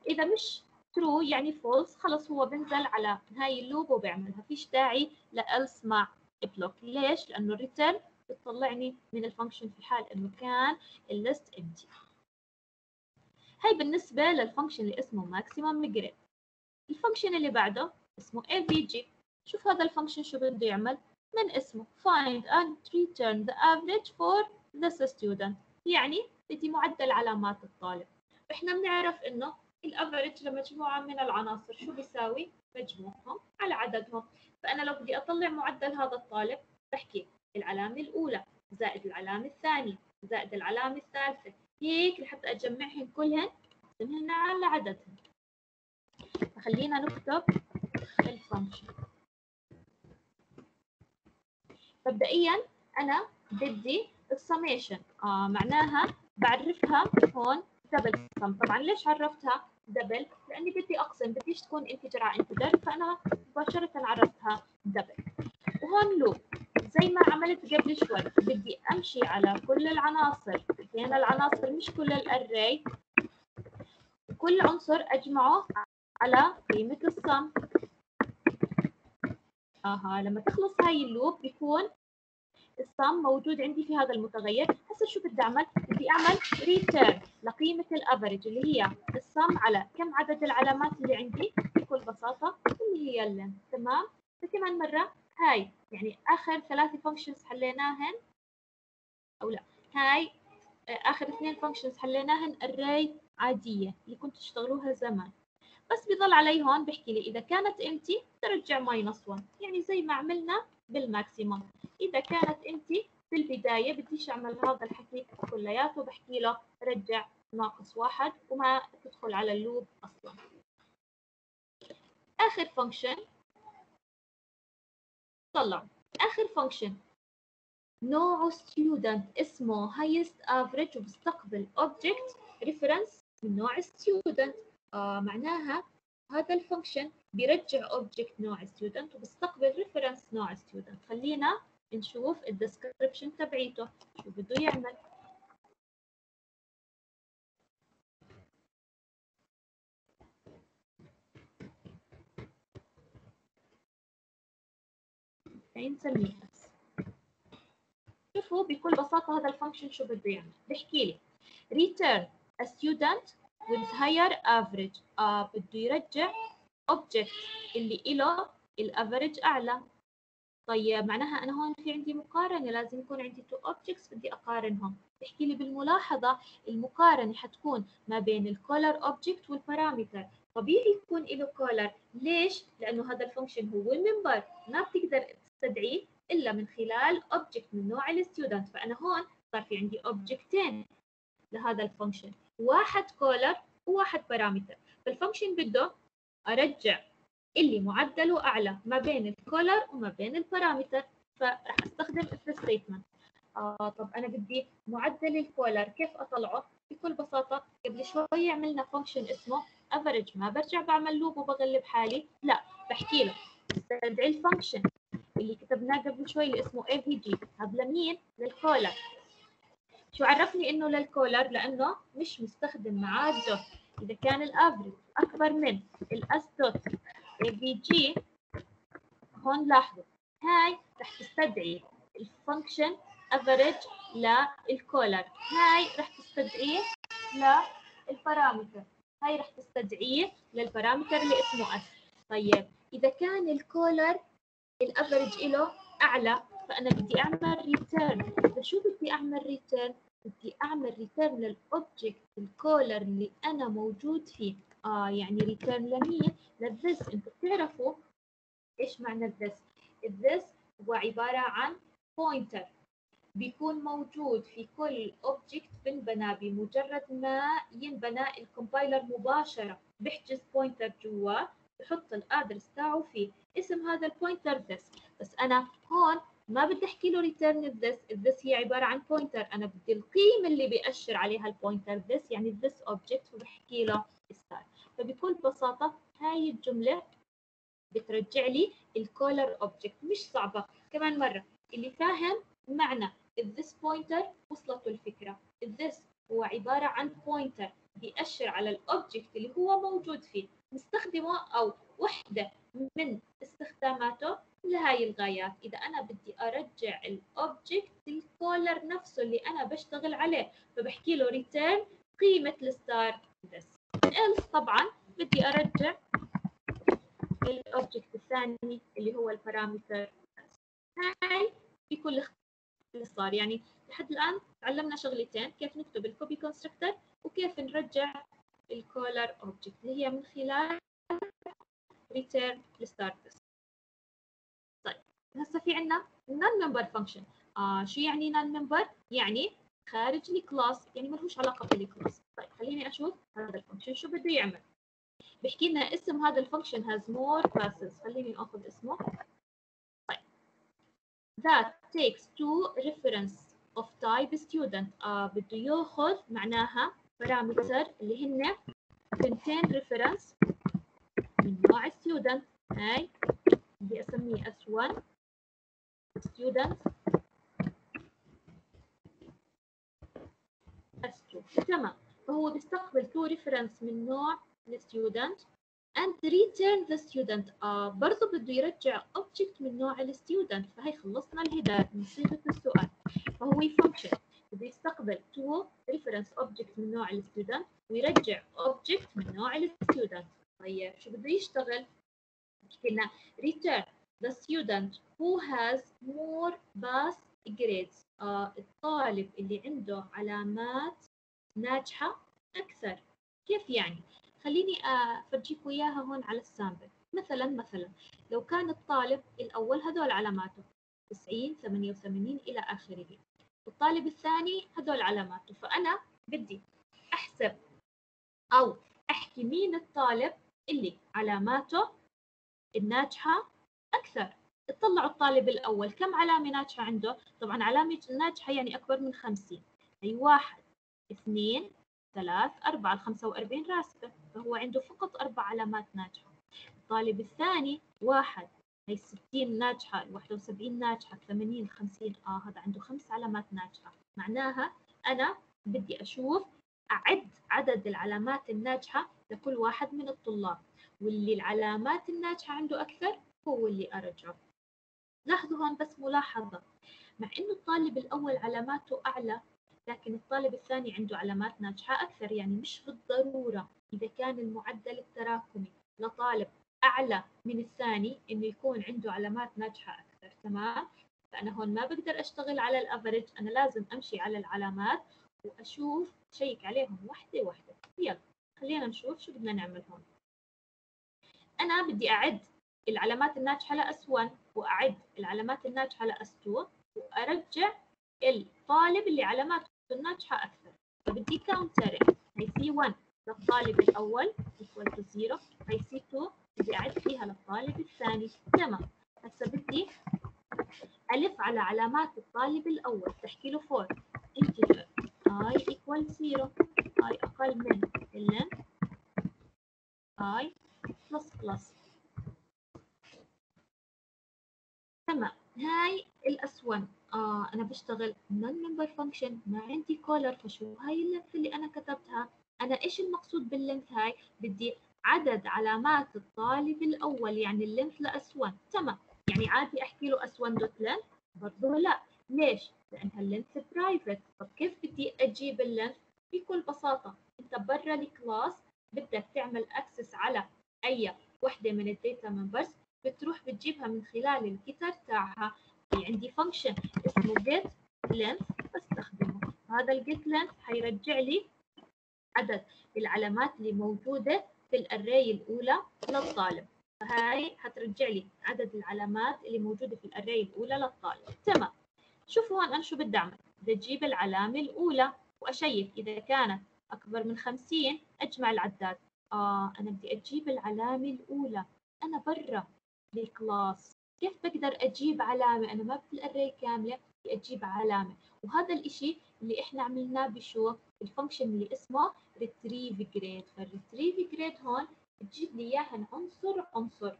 إذا مش true يعني false خلص هو بنزل على هاي ال loop وبيعملها. فيش داعي ل else مع block ليش؟ لأنه return بتطلعني من ال function في حال إنه كان ال list empty. هاي بالنسبة لل function اللي اسمه maximum جريد ال function اللي بعده اسمه avg شوف هذا ال function شو بده يعمل؟ من اسمه find and return the average for this student. يعني بدي معدل علامات الطالب. إحنا بنعرف إنه ال average لمجموعة من العناصر شو بيساوي؟ مجموعهم على عددهم. فأنا لو بدي أطلع معدل هذا الطالب بحكي العلامة الأولى زائد العلامة الثانية زائد العلامة الثالثة. هيك لحتى أجمعهن كلهن أقسمهن على عددهن. فخلينا نكتب ال function مبدئيا أنا بدي السميشن آه معناها بعرفها هون double sum طبعا ليش عرفتها؟ double لأني بدي أقسم بديش تكون integer على integer فأنا مباشرة عرفتها double. وهون loop زي ما عملت قبل شوي بدي أمشي على كل العناصر. هنا العناصر مش كل ال array كل عنصر أجمعه على قيمة ال sum. أها لما تخلص هاي ال loop بيكون ال sum موجود عندي في هذا المتغير. هسه شو بدي أعمل؟ بدي أعمل return لقيمة ال average اللي هي ال sum على كم عدد العلامات اللي عندي؟ بكل بساطة اللي هي ال length تمام؟ فكمان مرة هاي يعني آخر ثلاثة functions حليناهن أو لا هاي آخر اثنين functions حليناهن array عادية اللي كنتوا تشتغلوها زمان. بس بضل علي هون بحكي لي إذا كانت empty ترجع minus 1 يعني زي ما عملنا بال maximum. إذا كانت empty في البداية بديش اعمل هذا الحكي كلياته بحكي له رجع ناقص واحد وما تدخل على ال loop أصلا. آخر function طلع آخر function نوعه student اسمه highest average وبيستقبل object reference من نوع student. آه معناها هذا ال function بيرجع object نوع student وبيستقبل reference نوع student. خلينا نشوف ال description تبعيته. شو بده يعمل؟ شوفوا بكل بساطة هذا ال function شو بده يعمل. بحكي لي return a student with higher average. آه بده يرجع object اللي له ال average أعلى. طيب معناها أنا هون في عندي مقارنة لازم يكون عندي two objects بدي أقارنهم. بحكي لي بالملاحظة المقارنة حتكون ما بين ال caller object وال parameter طبيعي يكون له caller ليش؟ لأنه هذا ال function هو ال member ما بتقدر تستدعيه إلا من خلال object من نوع ال student فأنا هون صار في عندي object ين لهذا ال function واحد caller وواحد parameter فال function بده أرجع. اللي معدله أعلى ما بين ال caller وما بين ال parameter فراح أستخدم if statement. آه طب أنا بدي معدل ال caller كيف أطلعه؟ بكل بساطة قبل شوي عملنا function اسمه average ما برجع بعمل loop وبغلب حالي. لا بحكي له. استدعي ال function اللي كتبناه قبل شوي اللي اسمه جي هذا لمين؟ لل caller شو عرفني إنه لل caller لأنه مش مستخدم معاه dot إذا كان ال average أكبر من ال s dot avg هون لاحظوا هاي رح تستدعي ال function average لل caller هاي رح تستدعيه لل parameter هاي رح تستدعيه لل parameter اللي اسمه S طيب إذا كان ال caller ال average له أعلى فأنا بدي أعمل return فشو بدي أعمل return بدي أعمل return لل object ال caller اللي أنا موجود فيه. آه يعني return لمين؟ لل this أنتم بتعرفوا إيش معنى ال this ال this هو عبارة عن pointer بيكون موجود في كل object بنبنى بمجرد ما ينبنى ال compiler مباشرة. بحجز pointer جوا. بحط ال address تاعه فيه. اسم هذا ال pointer this. بس أنا هون ما بدي أحكي له return this. This هي عبارة عن pointer أنا بدي القيمة اللي بيأشر عليها ال pointer this يعني this object وبحكي له star فبكل بساطة هاي الجملة بترجع لي ال caller object مش صعبة. كمان مرة. اللي فاهم معنى this pointer وصلته الفكرة. This هو عبارة عن pointer بيأشر على ال object اللي هو موجود فيه. نستخدمه أو وحدة من استخداماته لهاي الغايات إذا أنا بدي أرجع ال object ال caller نفسه اللي أنا بشتغل عليه فبحكي له return قيمة ال star this else طبعا بدي أرجع ال object الثاني اللي هو ال parameter هاي بكل اختصار يعني لحد الآن تعلمنا شغلتين كيف نكتب ال copy constructor وكيف نرجع ال caller object اللي هي من خلال ال star this طيب هسه في عندنا non member function. آه شو يعني non member يعني خارج ال class يعني ما لهوش علاقة بال class. طيب خليني أشوف هذا ال function شو بده يعمل. بحكي لنا اسم هذا ال function has more classes. خليني أخذ اسمه. طيب. That takes two reference of type student. آه بده يأخذ معناها parameter اللي هن contain reference من نوع student. هاي بدي أسميه S1 student. S2 تمام. فهو بيستقبل two reference من نوع ال student and return the student. آه برضه بده يرجع object من نوع ال student فهي خلصنا ال header. من صيغة السؤال. فهو function. بده يستقبل two reference object من نوع ال student ويرجع object من نوع ال student طيب شو بده يشتغل؟ قلنا return. The student who has more pass grades. آه الطالب اللي عنده علامات ناجحة أكثر. كيف يعني؟ خليني أفرجيكم إياها هون على السامبل. مثلا مثلا لو كان الطالب الأول هذول علاماته 90 88 إلى آخره. الطالب الثاني هذول علاماته. فأنا بدي أحسب أو أحكي مين الطالب اللي علاماته الناجحة أكثر. اطلعوا الطالب الأول. كم علامة ناجحة عنده؟ طبعا علامة ناجحة يعني أكبر من 50 أي واحد اثنين ثلاث أربعة الخمسة وأربعين راسبة. فهو عنده فقط أربع علامات ناجحة. الطالب الثاني واحد. هي ستين ناجحة الواحدة وسبعين ناجحة ثمانين خمسين. آه هذا عنده خمس علامات ناجحة. معناها أنا بدي أشوف أعد عدد العلامات الناجحة لكل واحد من الطلاب. واللي العلامات الناجحة عنده أكثر؟ هو اللي أرجعه. لاحظوا هون بس ملاحظة. مع إنه الطالب الأول علاماته أعلى لكن الطالب الثاني عنده علامات ناجحة أكثر يعني مش بالضرورة إذا كان المعدل التراكمي لطالب أعلى من الثاني إنه يكون عنده علامات ناجحة أكثر تمام؟ فأنا هون ما بقدر أشتغل على الأفرج أنا لازم أمشي على العلامات وأشوف شيك عليهم وحدة وحدة. يلا خلينا نشوف شو بدنا نعمل هون. أنا بدي أعد العلامات الناجحة ل S 1 وأعد العلامات الناجحة ل S 2 وأرجع الطالب اللي علاماته الناجحة أكثر. فبدي counter هي C 1 للطالب الأول equal to 0 هي C 2 بدي أعد فيها للطالب الثاني. تمام. هسا بدي ألف على علامات الطالب الأول. تحكي له for integer i equal 0 i أقل من length i plus plus. تمام. هاي ال S 1 آه أنا بشتغل non member function ما عندي caller فشو هاي ال length اللي أنا كتبتها أنا إيش المقصود بال length هاي؟ بدي عدد علامات الطالب الأول يعني ال length ل S 1 تمام. يعني عادي أحكي له S 1 dot length برضه لا. ليش؟ لأنها ال length private طب كيف بدي أجيب ال length؟ بكل بساطة أنت برا ال class بدك تعمل access على أي وحدة من ال data members بتروح بتجيبها من خلال ال getter تاعها. في عندي function اسمه get length بستخدمه. هذا ال get length حيرجع لي عدد العلامات اللي موجودة في ال array الأولى للطالب. فهاي حترجع لي عدد العلامات اللي موجودة في ال array الأولى للطالب. تمام. شوفوا هون أنا شو بدي أعمل. بدي أجيب العلامة الأولى وأشيك إذا كانت أكبر من 50 أجمع العداد. آه أنا بدي أجيب العلامة الأولى. أنا برا. ال class كيف بقدر أجيب علامة؟ أنا ما في ال array كاملة بدي أجيب علامة. وهذا الإشي اللي إحنا عملناه بشو؟ ال function اللي اسمه retrieve grade. فال retrieve grade هون بتجيب لي إياها عنصر عنصر.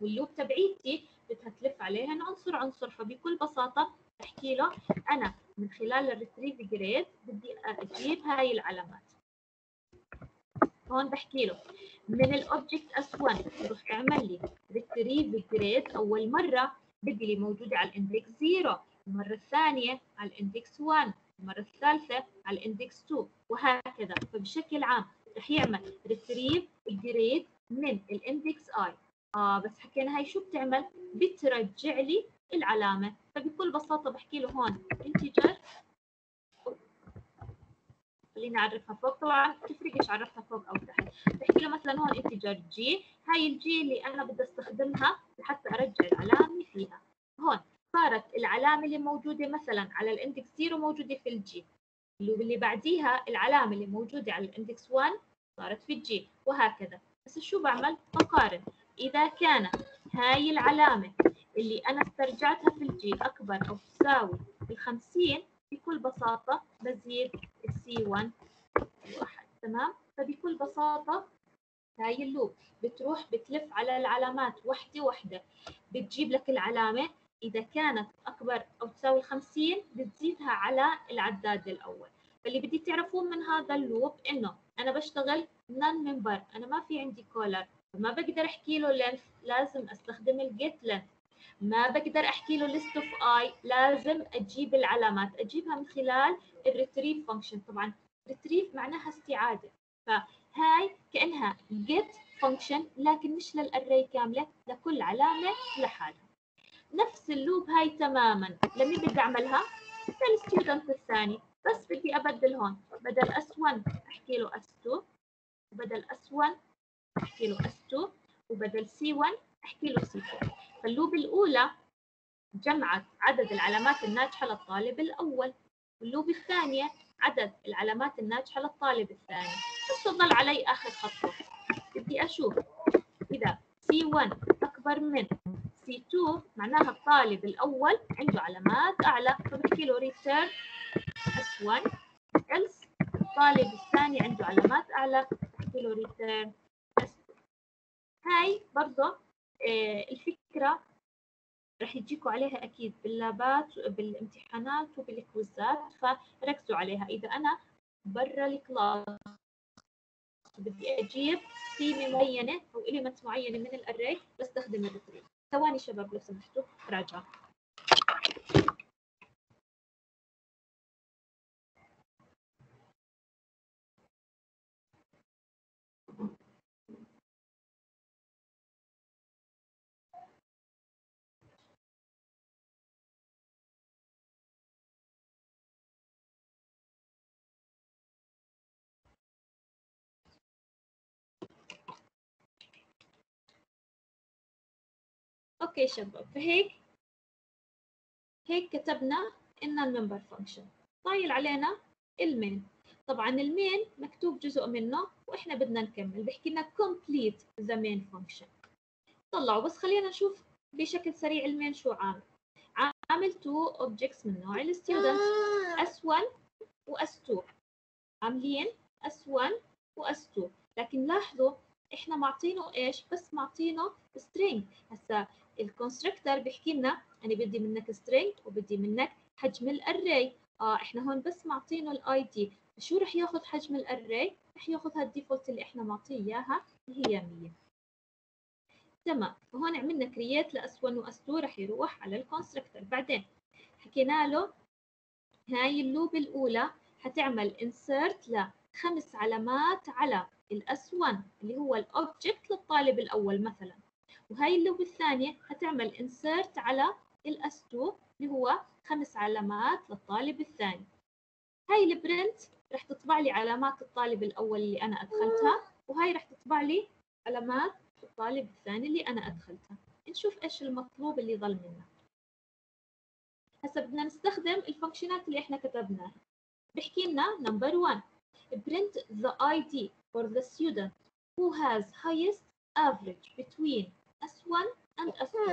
وال loop تبعيتي بدها تلف عليها عنصر عنصر. فبكل بساطة بحكي له أنا من خلال ال retrieve grade بدي أجيب هاي العلامات. هون بحكي له. من ال object S 1 روح أعمل لي retrieve grade أول مرة بدي لي موجودة على ال index 0 المرة الثانية على ال index 1 المرة الثالثة على ال index 2 وهكذا. فبشكل عام رح يعمل retrieve ال grade من ال index i آه بس حكينا هاي شو بتعمل؟ بترجع لي العلامة. فبكل بساطة بحكي له هون integer خليني أعرفها فوق. طبعا تفرقش عرفتها فوق أو تحت. بحكي له مثلا هون integer G هاي ال G اللي أنا بدي أستخدمها لحتى أرجع العلامة فيها. هون صارت العلامة اللي موجودة مثلا على ال index 0 موجودة في ال j اللي بعديها العلامة اللي موجودة على ال index 1 صارت في ال j وهكذا. بس شو بعمل؟ بقارن. إذا كانت هاي العلامة اللي أنا استرجعتها في ال j أكبر أو تساوي ال 50 بكل بساطة بزيد السي 1 واحد تمام؟ فبكل بساطة هاي ال loop بتروح بتلف على العلامات وحدة وحدة. بتجيب لك العلامة. إذا كانت أكبر أو تساوي 50 بتزيدها على العداد الأول. فاللي بدي تعرفوه من هذا ال loop إنه أنا بشتغل non member أنا ما في عندي caller ما بقدر أحكي له length لازم أستخدم ال get length ما بقدر أحكي له list of i لازم أجيب العلامات. أجيبها من خلال ال retrieve function طبعا retrieve معناها استعادة. فهاي كأنها get function لكن مش لل array كاملة لكل علامة لحالها. نفس ال loop هاي تماما. لمين بدي اعملها لل student الثاني. بس بدي أبدل هون. بدل s1 أحكي له s2 وبدل s1 أحكي له s2 وبدل c1 احكي له c2 فال loop الأولى جمعت عدد العلامات الناجحة للطالب الأول واللوب الثانية عدد العلامات الناجحة للطالب الثاني. بس تظل علي آخر خطوة. بدي أشوف. إذا C1 أكبر من C2 معناها الطالب الأول عنده علامات أعلى. فبحكي له return S1 else الطالب الثاني عنده علامات أعلى. بحكي له return S2 هاي برضه الفكرة رح يجيكوا عليها أكيد بال lab ات بالامتحانات وبال quiz ات فركزوا عليها. إذا أنا برا ال class بدي أجيب قيمة معينة أو element معينة من ال array بستخدم ال retrieve ثواني شباب لو سمحتوا راجع okay شباب فهيك هيك كتبنا ال non member function ضايل علينا ال main. طبعا ال main مكتوب جزء منه وإحنا بدنا نكمل. بحكي لنا complete the main function. طلعوا بس خلينا نشوف بشكل سريع ال main شو عامل. عامل two objects من نوع. ال student s1 و s2 عاملين s1 و s2 لكن لاحظوا إحنا معطينه إيش؟ بس معطينه string. هسا ال constructor بيحكي لنا أنا بدي منك string وبدي منك حجم ال array آه إحنا هون بس معطينه ال ID شو رح ياخذ حجم ال array رح ياخذ هال default اللي إحنا معطيه إياها اللي هي 100 تمام. فهون عملنا create ل s1 و s2 رح يروح على ال constructor بعدين حكينا له هاي ال loop الأولى حتعمل insert لخمس علامات على ال s1 اللي هو ال object للطالب الأول مثلا. وهاي ال loop الثانية هتعمل insert على ال s2 اللي هو خمس علامات للطالب الثاني. هاي ال print رح تطبع لي علامات الطالب الأول اللي أنا أدخلتها وهاي رح تطبع لي علامات الطالب الثاني اللي أنا أدخلتها. نشوف إيش المطلوب اللي ظل منا. هسا بدنا نستخدم الفانكشنات اللي إحنا كتبناها. بحكي لنا number one. Print the ID for the student who has highest average between S1 and S2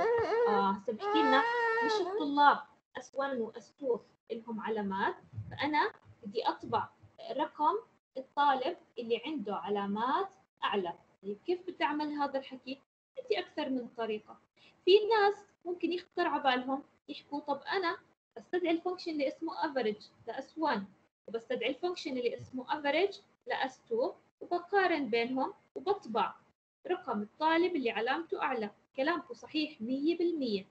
آه هسه بحكي لنا مش الطلاب S1 و S2 لهم علامات. فأنا بدي أطبع رقم الطالب اللي عنده علامات أعلى. طيب كيف بدي أعمل هذا الحكي؟ عندي أكثر من طريقة. في ناس ممكن يخطر على بالهم يحكوا طب أنا بستدعي ال function اللي اسمه average ل S1 وبستدعي ال function اللي اسمه average ل S2 وبقارن بينهم وبطبع. رقم الطالب اللي علامته أعلى. كلامكم صحيح 100%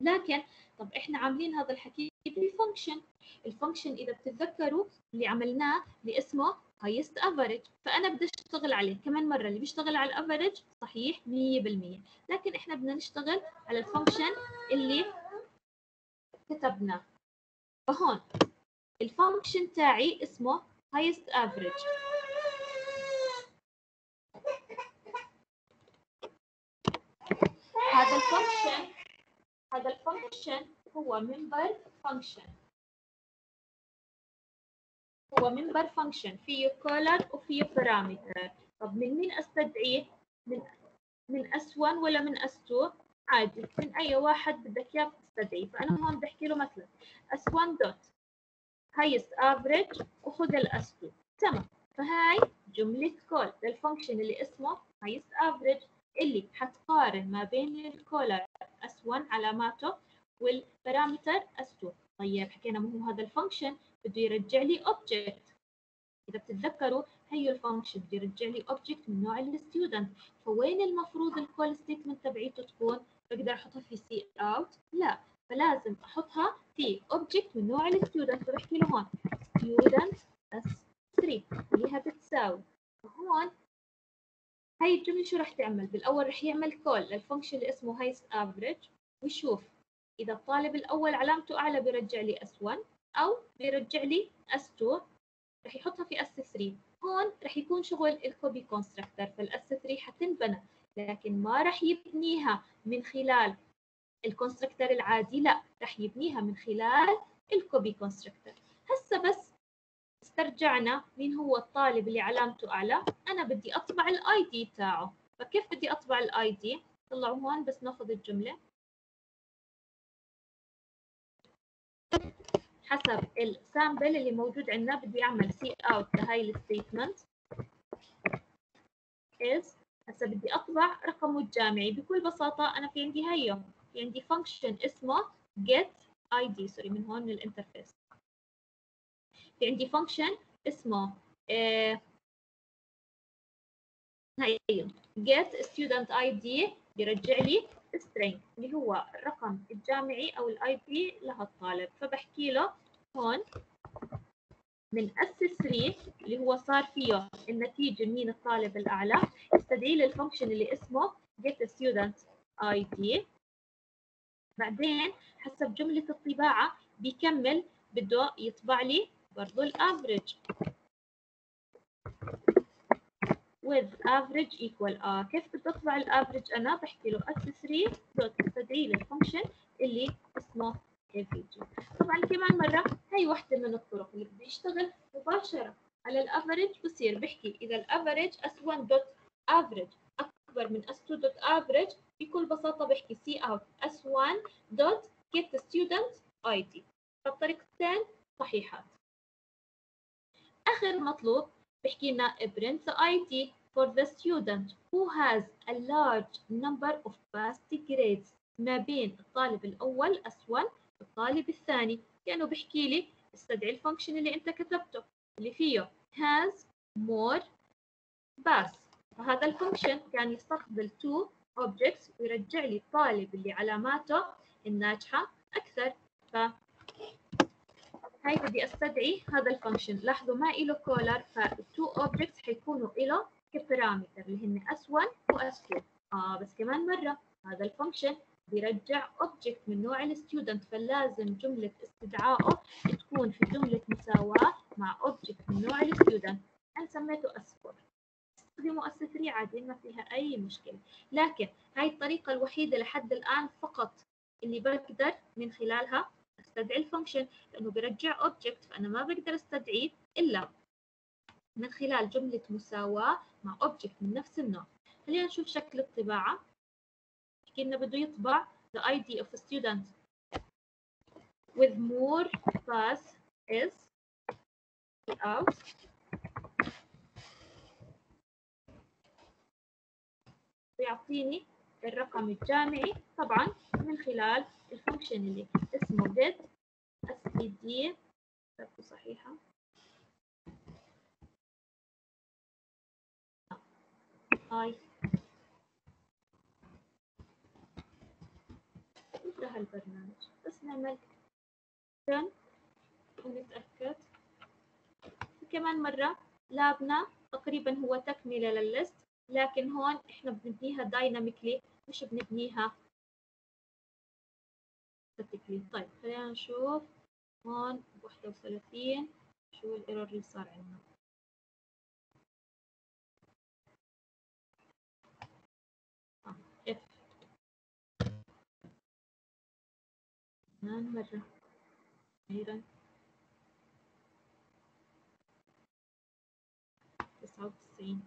لكن طب إحنا عاملين هذا الحكي بال function ال function إذا بتتذكروا اللي عملناه اللي اسمه highest average. فأنا بدي أشتغل عليه كمان مرة. اللي بيشتغل على ال average صحيح 100% لكن إحنا بدنا نشتغل على ال function اللي كتبناه. فهون ال function تاعي اسمه highest average. هذا ال function هذا ال function هو member function. هو member function فيه caller وفيه parameter. طب من مين أستدعيه؟ من من S1 ولا من S2 عادي من أي واحد بدك إياه تستدعيه. فأنا هون بحكي له مثلا S1 dot highest average وخذ ال s2 تمام. فهاي جملة call لل function اللي اسمه highest average. اللي حتقارن ما بين ال caller S1 علاماته وال parameter S2 طيب حكينا ما هو هذا ال function بده يرجع لي object. إذا بتتذكروا هي ال function بده يرجع لي object من نوع ال student. فوين المفروض ال call statement تبعيته تكون؟ بقدر أحطها في cout لا. فلازم أحطها في object من نوع ال student. فبحكي له هون student s3 اللي هي بتساوي. هون هاي الجملة شو رح تعمل؟ بالأول رح يعمل call لل function اللي اسمه highest average ويشوف إذا الطالب الأول علامته أعلى بيرجع لي S1 أو بيرجع لي S2 رح يحطها في S3 هون رح يكون شغل ال copy constructor فال s3 حتنبنى. لكن ما رح يبنيها من خلال ال constructor العادي. لا رح يبنيها من خلال ال copy constructor هسه بس استرجعنا مين هو الطالب اللي علامته أعلى أنا بدي أطبع ال ID تاعه. فكيف بدي أطبع ال ID طلعوا هون بس نأخذ الجملة. حسب ال sample اللي موجود عندنا بدي أعمل cout لهاي ال statement is. هسه بدي أطبع رقمه الجامعي. بكل بساطة أنا في عندي هيو في عندي function اسمه get id sorry من هون من ال interface. في عندي function اسمه آه هي get student id بيرجع لي string اللي هو الرقم الجامعي أو ال ID لها الطالب. فبحكي له هون من s3 اللي هو صار فيه النتيجة مين الطالب الأعلى. استدعي لي ال function اللي اسمه get student id. بعدين حسب جملة الطباعة بيكمل بده يطبع لي برضو ال average. With average equal r. كيف بدي أطبع ال average؟ أنا بحكي له s3 dot استدعي لي ال function اللي اسمه avg طبعا كمان مرة هي وحده من الطرق اللي بده يشتغل مباشرة على ال average بصير بحكي إذا ال average s1 dot average. أكبر من s2 dot average بكل بساطة بحكي c out. S1 dot get student id فالطريقتين صحيحات. آخر مطلوب بحكي لنا print the ID for the student who has a large number of passed grades. ما بين الطالب الأول S1 والطالب الثاني. كأنه بحكي لي استدعي ال function اللي أنت كتبته اللي فيه has more pass فهذا ال function كان يستقبل two objects ويرجع لي الطالب اللي علاماته الناجحة أكثر. هاي بدي أستدعي هذا ال function لاحظوا ما له caller فال two objects حيكونوا له ك parameter اللي هن s1 و s2 آه بس كمان مرة. هذا ال function بيرجع object من نوع ال student فلازم جملة استدعائه تكون في جملة مساواة مع object من نوع ال student أنا سميته s4 استخدموا s3 عادي ما فيها أي مشكلة. لكن هاي الطريقة الوحيدة لحد الآن فقط اللي بقدر من خلالها استدعي ال function لأنه بيرجع object فأنا ما بقدر استدعيه إلا من خلال جملة مساواة مع object من نفس النوع. خلينا نشوف شكل الطباعة. كنا بده يطبع the ID of a student with more pass is out بيعطيني الرقم الجامعي طبعا من خلال الفانكشن اللي اسمه get std كتبته صحيحة. هاي. انتهى البرنامج. بس نعمل run ونتأكد. كمان مرة lab نا تقريبا هو تكملة لل list لكن هون إحنا بنبنيها dynamically مش بنبنيها؟ statically طيب خلينا نشوف. هون 31 شو ال error اللي صار عندنا؟ اف كمان مرة. أخيرا تسعة وتسعين.